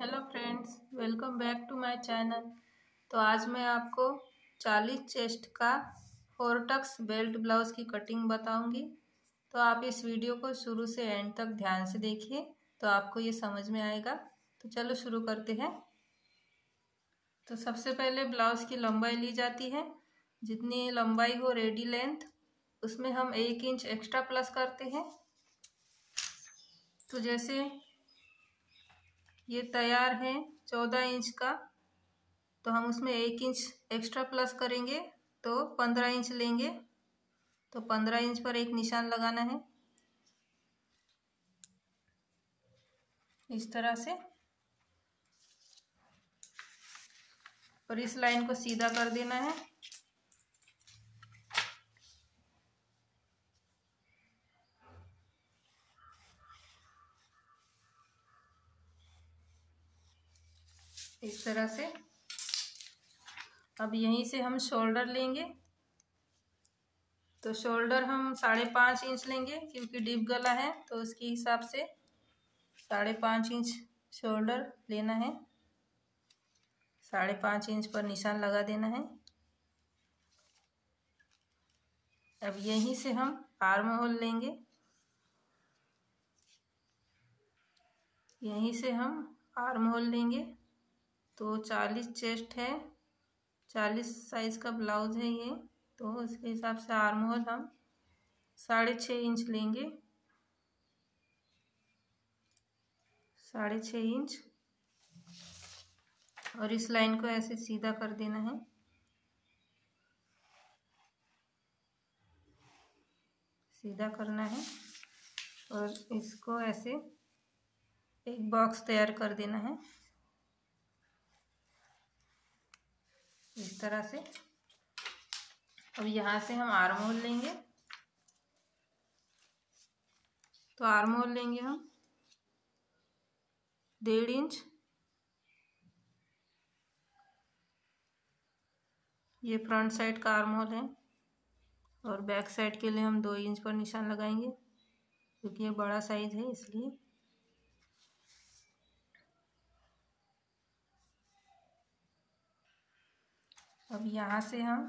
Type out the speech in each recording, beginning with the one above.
Hello friends welcome back to my channel तो आज मैं आपको 40 चेस्ट का फोरटक्स बेल्ट ब्लाउज की कटिंग बताऊँगी। तो आप इस वीडियो को शुरू से एंड तक ध्यान से देखिए तो आपको ये समझ में आएगा। तो चलो शुरू करते हैं। तो सबसे पहले ब्लाउज की लंबाई ली जाती है। जितनी लंबाई हो रेडी लेंथ उसमें हम एक इंच एक्स्ट्रा प्लस करते हैं। तो जैसे ये तैयार है चौदह इंच का। तो हम उसमें एक इंच एक्स्ट्रा प्लस करेंगे तो पंद्रह इंच लेंगे। तो पंद्रह इंच पर एक निशान लगाना है। इस तरह से। और इस लाइन को सीधा कर देना है। इस तरह से। अब यहीं से हम शोल्डर लेंगे। तो शोल्डर हम साढ़े पाँच इंच लेंगे, क्योंकि डीप गला है तो उसके हिसाब से साढ़े पाँच इंच शोल्डर लेना है। साढ़े पाँच इंच पर निशान लगा देना है। अब यहीं से हम आर्म होल लेंगे। यहीं से हम आर्म होल लेंगे। तो चालीस चेस्ट है। चालीस साइज़ का ब्लाउज है ये। तो उसके हिसाब से आर्म होल हम साढ़े छः इंच लेंगे। साढ़े छः इंच। और इस लाइन को ऐसे सीधा कर देना है। सीधा करना है। और इसको ऐसे एक बॉक्स तैयार कर देना है। इस तरह से। अब यहाँ से हम आर्म होल लेंगे। तो आर्म होल लेंगे हम। डेढ़ इंच। ये फ्रंट साइड का आर्म होल है और बैक साइड के लिए हम दो इंच पर निशान लगाएँगे, क्योंकि ये बड़ा साइज़ है, इसलिए अब यहाँ से हम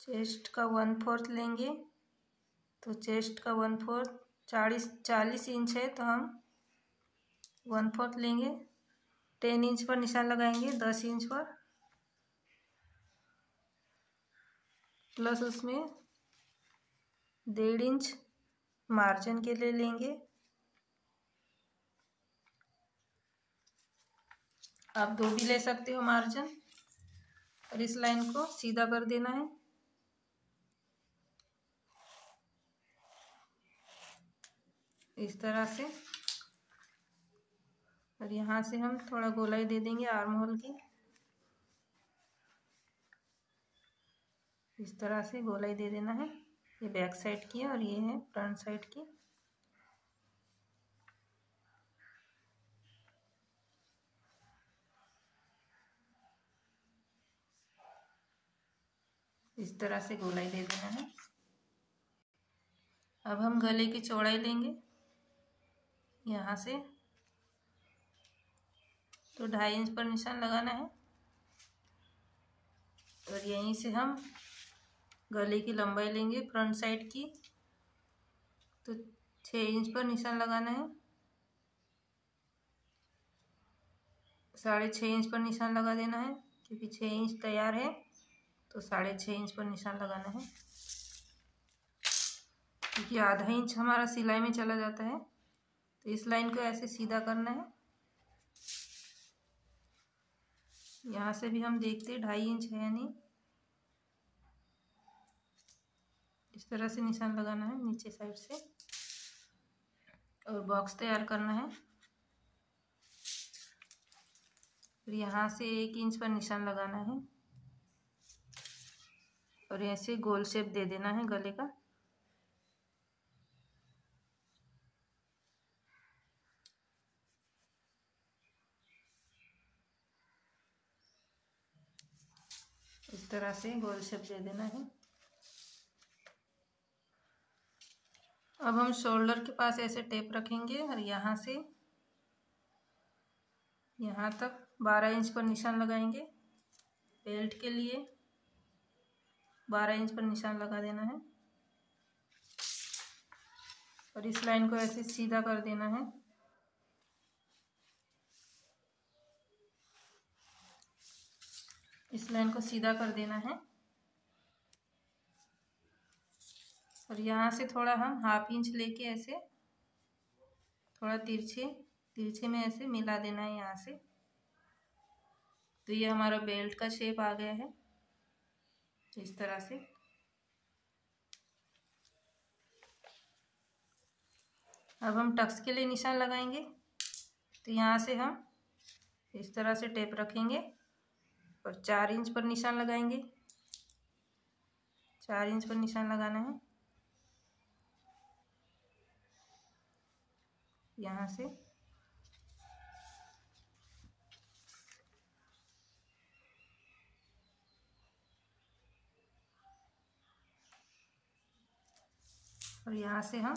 चेस्ट का वन फोर्थ लेंगे। तो चेस्ट का वन फोर्थ चालीस चालीस इंच है तो हम वन फोर्थ लेंगे। टेन इंच पर निशान लगाएँगे, दस इंच पर। प्लस उसमें डेढ़ इंच मार्जिन के लिए लेंगे। आप दो भी ले सकते हो मार्जिन और इस लाइन को सीधा कर देना है। इस तरह से। और यहाँ से हम थोड़ा गोलाई दे देंगे आर्म होल की। इस तरह से गोलाई दे देना है। ये बैक साइड की है और ये है फ्रंट साइड की। इस तरह से गोलाई दे देना है। अब हम गले की चौड़ाई लेंगे। यहाँ से तो ढाई इंच पर निशान लगाना है। और यहीं से हम गले की लंबाई लेंगे फ्रंट साइड की। तो छः इंच पर निशान लगाना है। साढ़े छः इंच पर निशान लगा देना है, क्योंकि छः इंच तैयार है। तो साढ़े छः इंच पर निशान लगाना है। क्योंकि आधा इंच हमारा सिलाई में चला जाता है तो इस लाइन को ऐसे सीधा करना है। यहाँ से भी हम देखते हैं ढाई इंच है या नहीं। इस तरह से निशान लगाना है, नीचे साइड से। और बॉक्स तैयार करना है। फिर यहाँ से एक इंच पर निशान लगाना है। और ऐसे गोल शेप दे देना है गले का। इस तरह से गोल शेप दे देना है। अब हम शोल्डर के पास ऐसे टेप रखेंगे और यहाँ से, यहाँ तक बारह इंच पर निशान लगाएँगे। बेल्ट के लिए। बारह इंच पर निशान लगा देना है। और इस लाइन को ऐसे सीधा कर देना है। इस लाइन को सीधा कर देना है। और यहाँ से थोड़ा हम हाफ़ इंच लेके ऐसे थोड़ा तिरछे तिरछे में ऐसे मिला देना है यहाँ से। तो ये यह हमारा बेल्ट का शेप आ गया है। इस तरह से। अब हम टक्स के लिए निशान लगाएँगे। तो यहाँ से हम इस तरह से टेप रखेंगे और चार इंच पर निशान लगाएँगे। चार इंच पर निशान लगाना है। यहाँ से और यहाँ से हम,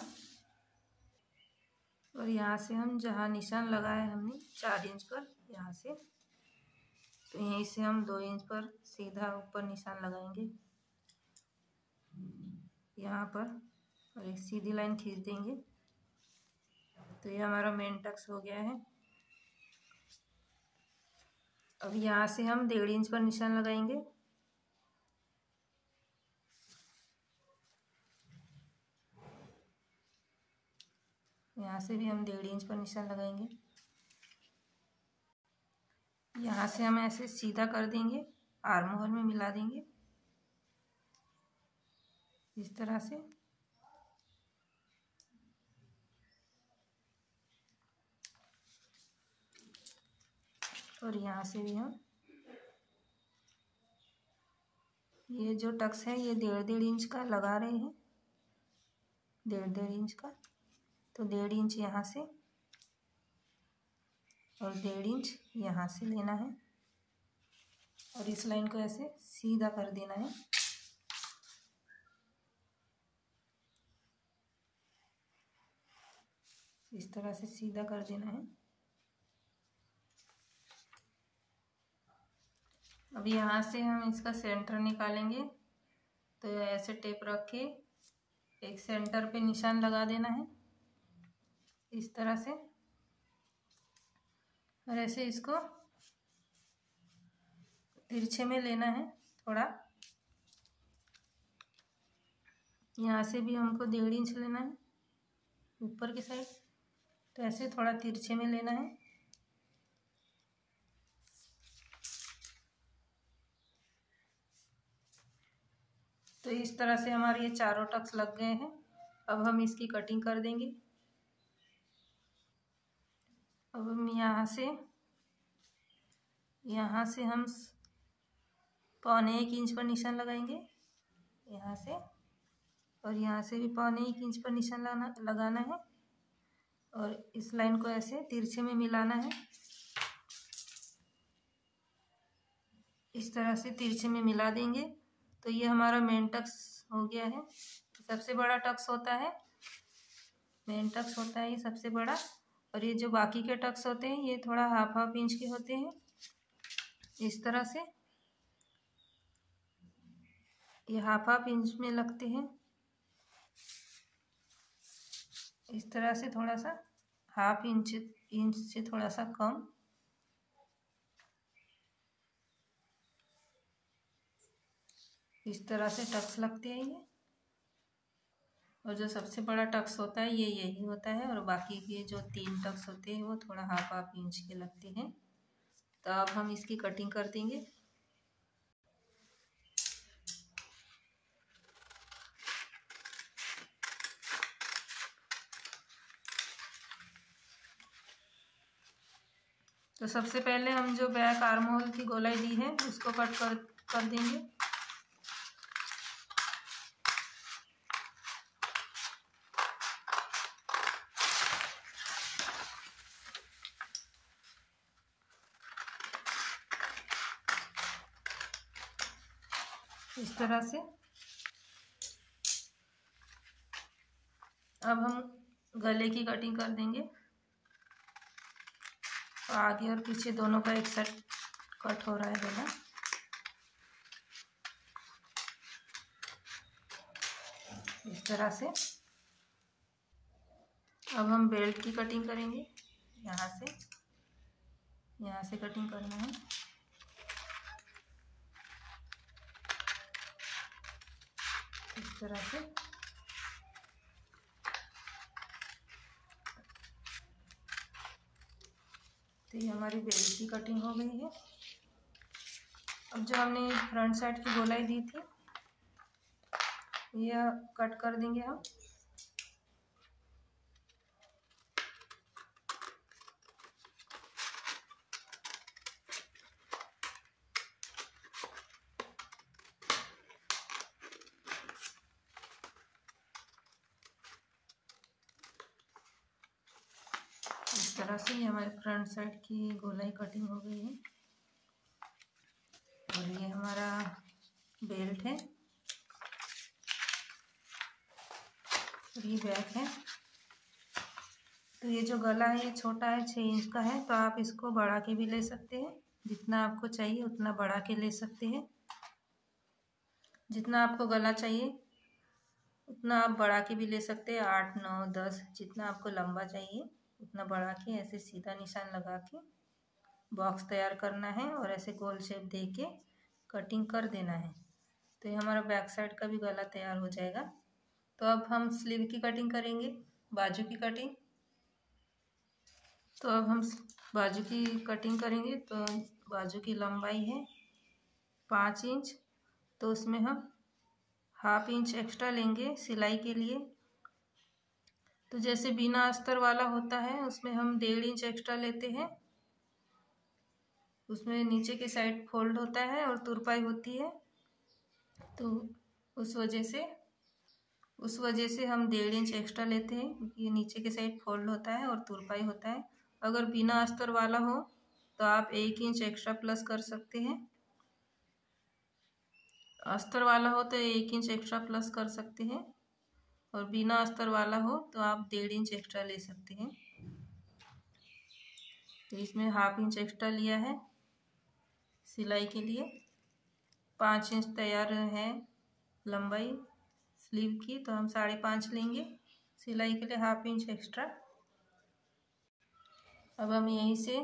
और यहाँ से हम जहाँ निशान लगाए हमने, चार इंच पर यहाँ से। तो यहीं से हम दो इंच पर सीधा ऊपर निशान लगाएँगे। यहाँ पर, और एक सीधी लाइन खींच देंगे। तो ये हमारा मेन टक्स हो गया है। अब यहाँ से हम डेढ़ इंच पर निशान लगाएँगे। यहाँ से भी हम डेढ़ इंच पर निशान लगाएँगे। यहाँ से हम ऐसे सीधा कर देंगे आर्म होल में मिला देंगे। इस तरह से। और यहाँ से भी हम ये जो टक्स है, ये डेढ़ डेढ़ इंच का लगा रहे हैं। डेढ़ डेढ़ इंच का। तो डेढ़ इंच यहाँ से और डेढ़ इंच यहाँ से लेना है। और इस लाइन को ऐसे सीधा कर देना है। इस तरह से सीधा कर देना है। अब यहाँ से हम इसका सेंटर निकालेंगे। तो ऐसे टेप रख के एक सेंटर पे निशान लगा देना है। इस तरह से। और ऐसे इसको तिरछे में लेना है थोड़ा। यहाँ से भी हमको डेढ़ इंच लेना है, ऊपर की साइड। तो ऐसे थोड़ा तिरछे में लेना है। तो इस तरह से हमारे ये चारों टक्स लग गए हैं। अब हम इसकी कटिंग कर देंगे। अब हम यहाँ से यहाँ से हम पौने एक इंच पर निशान लगाएँगे, यहाँ से, और यहाँ से भी पौने एक इंच पर निशान लगाना लगाना है, और इस लाइन को ऐसे तिरछे में मिलाना है, इस तरह से तिरछे में मिला देंगे तो ये हमारा मेन टक्स हो गया है, सबसे बड़ा टक्स होता है मेन टक्स होता है ये सबसे बड़ा और ये जो बाकी के टक्स होते हैं, ये थोड़ा हाफ़ हाफ़ इंच के होते हैं। इस तरह से ये हाफ़ हाफ़ इंच में लगते हैं। इस तरह से थोड़ा सा हाफ़ इंच इंच से थोड़ा सा कम। इस तरह से टक्स लगते हैं ये। और जो सबसे बड़ा टक्स होता है, ये यही होता है और बाकी के जो तीन टक्स होते हैं, वो थोड़ा हाफ़ हाफ़ इंच के लगते हैं। तो अब हम इसकी कटिंग कर देंगे। तो सबसे पहले हम जो बैक आर्म होल की गोलाई दी है, उसको कट कर कर देंगे इस तरह से। अब हम गले की कटिंग कर देंगे। आगे और पीछे दोनों का एक सेट कट हो रहा है गला। इस तरह से। अब हम बेल्ट की कटिंग करेंगे। यहाँ से। यहाँ से कटिंग करना है इस तरह से। तो ये हमारी बेल की कटिंग हो गई है। अब जो हमने फ्रंट साइड की गोलाई दी थी यह कट कर देंगे हम। इस तरह से ये हमारे फ्रंट साइड की गोलाई कटिंग हो गई है। और ये हमारा बेल्ट है। और ये बैक है। तो ये जो गला है, ये छोटा है छः इंच का है तो आप इसको बढ़ा के भी ले सकते हैं। जितना आपको चाहिए, उतना बढ़ा के ले सकते हैं। जितना आपको गला चाहिए, उतना आप बढ़ा के भी ले सकते हैं। आठ, नौ, दस, जितना आपको लंबा चाहिए। उतना बढ़ा के, ऐसे सीधा निशान लगा के बॉक्स तैयार करना है और ऐसे गोल शेप दे के कटिंग कर देना है। तो ये हमारा बैक साइड का भी गला तैयार हो जाएगा। तो अब हम स्लीव की कटिंग करेंगे, बाजू की कटिंग तो अब हम बाजू की कटिंग करेंगे तो बाजू की लंबाई है पाँच इंच तो उसमें हम हाफ़ इंच एक्स्ट्रा लेंगे सिलाई के लिए। तो जैसे बिना अस्तर वाला होता है, उसमें हम डेढ़ इंच एक्स्ट्रा लेते हैं। उसमें नीचे के साइड फोल्ड होता है और तुरपाई होती है। तो उस वजह से, उस वजह से हम डेढ़ इंच एक्स्ट्रा लेते हैं, क्योंकि नीचे के साइड फोल्ड होता है और तुरपाई होता है। अगर बिना अस्तर वाला हो तो आप एक इंच एक्स्ट्रा प्लस कर सकते हैं। अस्तर वाला हो तो एक इंच एक्स्ट्रा प्लस कर सकते हैं। और बिना अस्तर वाला हो तो आप डेढ़ इंच एक्स्ट्रा ले सकते हैं। तो इसमें हाफ़ इंच एक्स्ट्रा लिया है सिलाई के लिए। पाँच इंच तैयार है लंबाई स्लीव की तो हम साढ़े पाँच लेंगे सिलाई के लिए हाफ़ इंच एक्स्ट्रा। अब हम यहीं से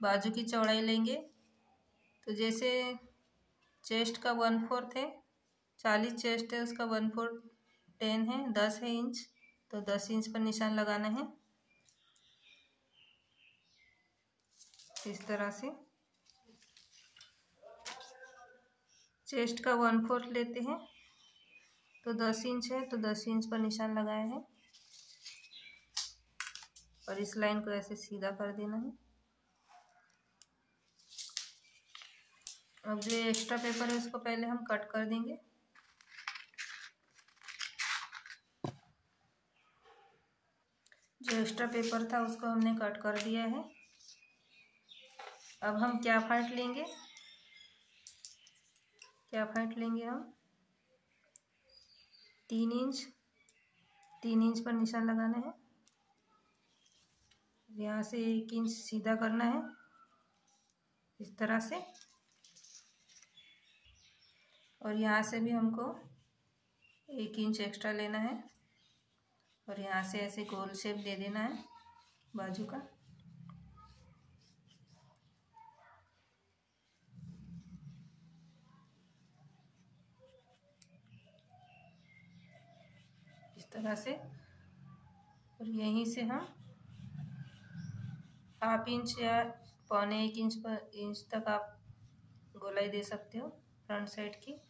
बाजू की चौड़ाई लेंगे। तो जैसे चेस्ट का वन फोर्थ है, चालीस चेस्ट है, उसका वन फोर्थ टेन है, दस है इंच तो दस इंच पर निशान लगाना है। इस तरह से। चेस्ट का वन फोर्थ लेते हैं। तो दस इंच है तो दस इंच पर निशान लगाया है। और इस लाइन को ऐसे सीधा कर देना है। अब जो एक्स्ट्रा पेपर है, उसको पहले हम कट कर देंगे। जो एक्स्ट्रा पेपर था, उसको हमने कट कर दिया है। अब हम क्या फाइट लेंगे? क्या फाइट लेंगे हम? तीन इंच तीन इंच पर निशान लगाना है। यहाँ से एक इंच सीधा करना है, इस तरह से। और यहाँ से भी हमको एक इंच एक्स्ट्रा लेना है। और यहाँ से ऐसे गोल शेप दे देना है, बाजू का। इस तरह से। और यहीं से हम हाफ़ इंच या पौने एक इंच पर इंच तक आप गोलाई दे सकते हो, फ्रंट साइड की।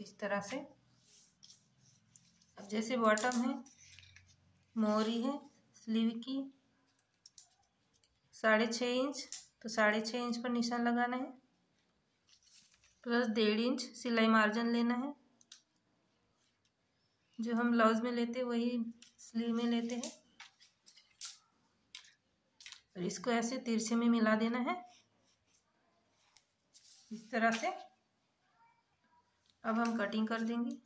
इस तरह से। अब जैसे बॉटम है मोरी है स्लीव की साढ़े छः इंच तो साढ़े छः इंच पर निशान लगाना है प्लस डेढ़ इंच सिलाई मार्जिन लेना है, जो हम ब्लाउज में लेते हैं, वही स्लीव में लेते हैं, और इसको ऐसे तिरछे में मिला देना है, इस तरह से, अब हम कटिंग कर देंगे।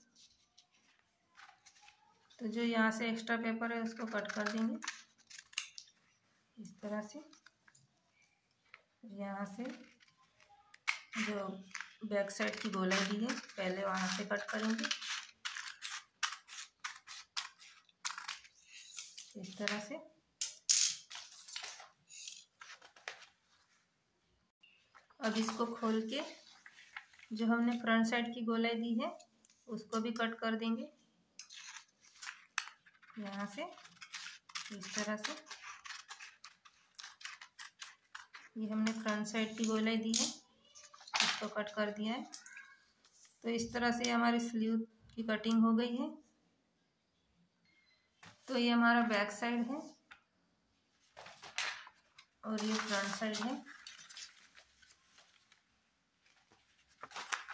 तो जो यहाँ से एक्स्ट्रा पेपर है, उसको कट कर देंगे। इस तरह से। यहाँ से जो बैक साइड की गोलाई दी है, पहले वहाँ से कट करेंगे। इस तरह से। अब इसको खोल के जो हमने फ्रंट साइड की गोलाई दी है, उसको भी कट कर देंगे। यहाँ से, इस तरह से। ये हमने फ्रंट साइड की गोलाई दी है, इसको कट कर दिया है। तो इस तरह से हमारी स्लीव की कटिंग हो गई है। तो ये हमारा बैक साइड है और ये फ्रंट साइड है।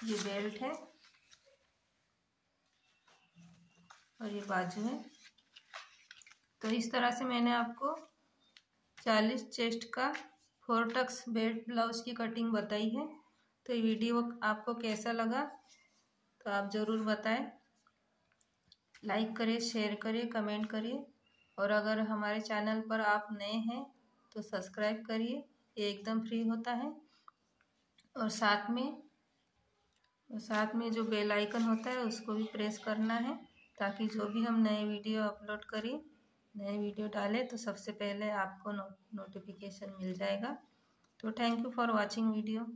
ये बेल्ट है और ये बाजू है। तो इस तरह से मैंने आपको चालीस चेस्ट का फोर टक्स बेल्ट ब्लाउज की कटिंग बताई है। तो ये वीडियो आपको कैसा लगा तो आप ज़रूर बताएँ। लाइक करें, शेयर करें, कमेंट करिए। और अगर हमारे चैनल पर आप नए हैं तो सब्सक्राइब करिए एकदम फ्री होता है। और साथ में और साथ में जो बेल आइकन होता है, उसको भी प्रेस करना है, ताकि जो भी हम नए वीडियो अपलोड करें नए वीडियो डाले तो सबसे पहले आपको नो, नोटिफिकेशन मिल जाएगा। तो thank you for watching video